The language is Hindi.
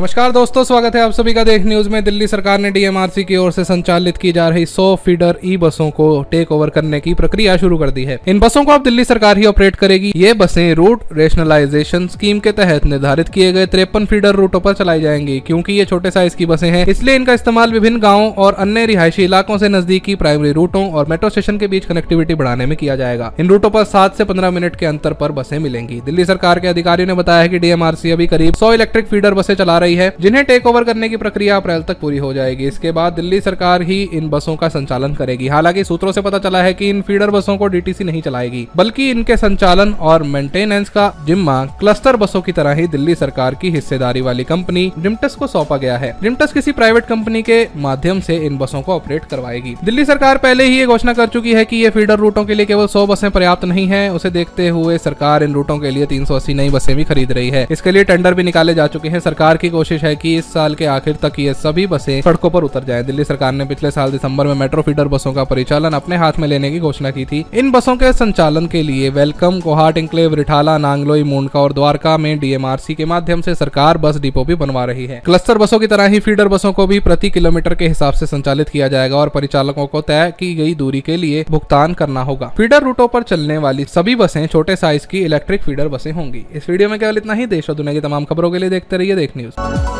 नमस्कार दोस्तों, स्वागत है आप सभी का देख न्यूज़ में। दिल्ली सरकार ने डीएमआरसी की ओर से संचालित की जा रही 100 फीडर ई बसों को टेक ओवर करने की प्रक्रिया शुरू कर दी है। इन बसों को अब दिल्ली सरकार ही ऑपरेट करेगी। ये बसें रूट रेशनलाइजेशन स्कीम के तहत निर्धारित किए गए तिरपन फीडर रूटों पर चलाई जाएँगी, क्योंकि ये छोटे साइज़ की बसें हैं। इसलिए इनका इस्तेमाल विभिन्न गाँव और अन्य रिहायशी इलाकों से नजदीकी प्राइमरी रूटों और मेट्रो स्टेशन के बीच कनेक्टिविटी बढ़ाने में किया जाएगा। इन रूटों पर सात से पंद्रह मिनट के अंतर पर बसें मिलेंगी। दिल्ली सरकार के अधिकारियों ने बताया की डीएमआरसी अभी करीब सौ इलेक्ट्रिक फीडर बसें चला रही है, जिन्हें टेक ओवर करने की प्रक्रिया अप्रैल तक पूरी हो जाएगी। इसके बाद दिल्ली सरकार ही इन बसों का संचालन करेगी। हालाँकि सूत्रों से पता चला है कि इन फीडर बसों को डीटीसी नहीं चलाएगी, बल्कि इनके संचालन और मेंटेनेंस का जिम्मा क्लस्टर बसों की तरह ही दिल्ली सरकार की हिस्सेदारी वाली कंपनी रिमटस को सौंपा गया है। रिमटस किसी प्राइवेट कंपनी के माध्यम से इन बसों को ऑपरेट करवाएगी। दिल्ली सरकार पहले ही ये घोषणा कर चुकी है कि ये फीडर रूटों के लिए केवल सौ बसें पर्याप्त नहीं है। उसे देखते हुए सरकार इन रूटों के लिए तीन सौ अस्सी नई बसें भी खरीद रही है। इसके लिए टेंडर भी निकाले जा चुके हैं। सरकार की कोशिश है की इस साल के आखिर तक ये सभी बसें सड़कों पर उतर जाएँ। दिल्ली सरकार ने पिछले साल दिसंबर में मेट्रो फीडर बसों का परिचालन अपने हाथ में लेने की घोषणा की थी। इन बसों के संचालन के लिए वेलकम कोहाट इंक्लेव रिठाला, नांगलोई, मुंडका और द्वारका में डीएमआरसी के माध्यम से सरकार बस डिपो भी बनवा रही है। क्लस्टर बसों की तरह ही फीडर बसों को भी प्रति किलोमीटर के हिसाब से संचालित किया जाएगा और परिचालकों को तय की गई दूरी के लिए भुगतान करना होगा। फीडर रूटों पर चलने वाली सभी बसें छोटे साइज़ की इलेक्ट्रिक फीडर बसें होंगी। इस वीडियो में केवल इतना ही। देश और दुनिया की तमाम खबरों के लिए देखते रहिए देख न्यूज़ Thank you.